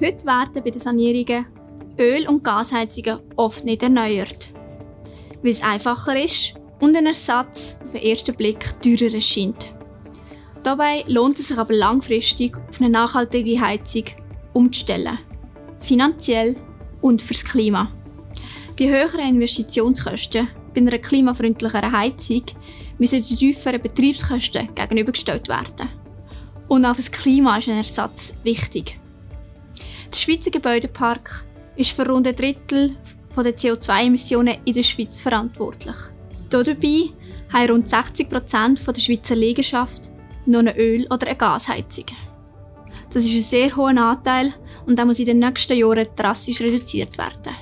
Heute werden bei den Sanierungen Öl- und Gasheizungen oft nicht erneuert, weil es einfacher ist und ein Ersatz auf den ersten Blick teurer erscheint. Dabei lohnt es sich aber langfristig auf eine nachhaltige Heizung umzustellen, finanziell und fürs Klima. Die höheren Investitionskosten bei einer klimafreundlicheren Heizung müssen die tieferen Betriebskosten gegenübergestellt werden. Und auch fürs Klima ist ein Ersatz wichtig. Der Schweizer Gebäudepark ist für rund ein Drittel der CO2-Emissionen in der Schweiz verantwortlich. Dabei haben rund 60 Prozent der Schweizer Liegenschaft noch eine Öl- oder eine Gasheizung. Das ist ein sehr hoher Anteil und der muss in den nächsten Jahren drastisch reduziert werden.